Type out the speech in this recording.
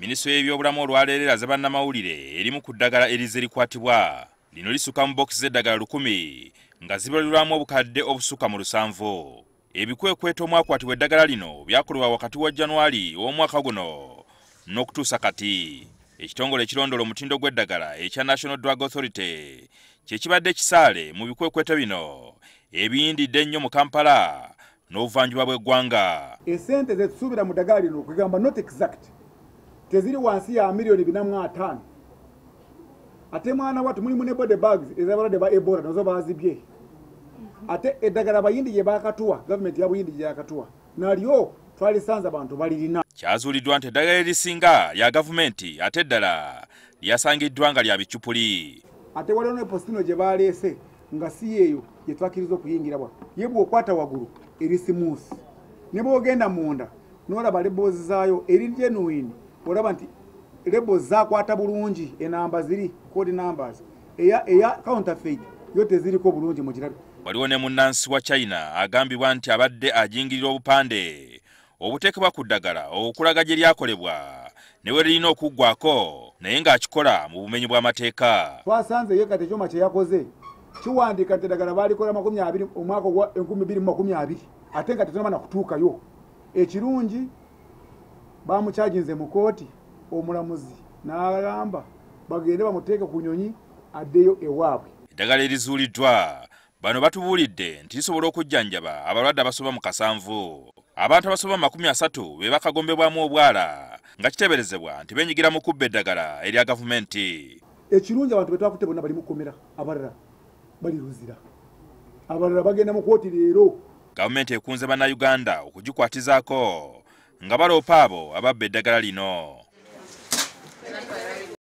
minisitule y'ebyobulamu olwaleero eraze bannamawulire erimu ku ddagala erize likwatibwa lino lisuka mu bokisi z'eddagala lukumi nga zibalirwamu obukadde obusukka mu lusanvu. Ebikwekweto omwakwatibwa eddagala lino byakolebwa wakati wa januwali ow'omwaka guno n'okutuusa kati ekitongole ekirondoola omutindo gw'eddagala ekya national drug authority kyekibadde kisaale mu bikwekweto bino. Ebiyindidde ennyo mu kampala n'obuvanjuba bw'eggwanga. Esente zetusuubira mu ddagala lino okugamba not exact teziri wansi ya miliyoni bina mu ataano. Ate mwana wattu mulimu ne body bags ez'abalwadde ba ebola nazo bazibye ate eddagala bayindi gye bakatuwa gavumenti ya buyindi gye yakatuwa nalyo twalisanze abantu balirina. Kyazuuliddwa nti eddagala erisinga lya gavumenti ate eddala lyasangiddwa nga lya bicupuli ate waliwo ne postino gye baleese nga si yeeyo gye twakkiriza okuyingira bwa ye bw'okwata waggulu eri simuusi. Ne bw'ogenda munda n'olaba leboozi zaayo eri genuine olaba nti leboozi zaakwata bulungi enamba ziri code numbers eya eya counterfeit yo teziriko bulungi mu kirabe waliwo ne munnansi wa china agambibwa nti abadde ajingirira obupande. Obuteekebwa ku ddagala okulaga gye lyakolebwa ne we lirina okuggwako naye ng'akikola mu bumenyi bw'amateeka. Twasanze ye kati ekyuma kye yakoze kiwandiika nti eddagala abiri omwaka ogwa enkumi bbiri mu makumi abiri ate nga tetunaba nakutuukayo ekirungi bamukyaginze mu kooti omulamuzi n'agamba bagende bamuteeke ku nyonyi addeyo ewaabwe. Eddagala erizuuliddwa. Bano batubuulidde nti lisobola okujjanjaba abalwadde abasoba mu kasanvu. Abantu abasoba mu makumi asatu be bakagombebwamu obwala nga kiteeberezebwa nti benyigira mu kubba eddagala erya gavumenti. Ekirungi abantu betwakutte bonna bali mukomera abalala bali luzira abalala bagenda mu kooti leero. Gavumenti ekunze bannayuganda okugikwatizaako nga baloopa abo ababba eddagala lino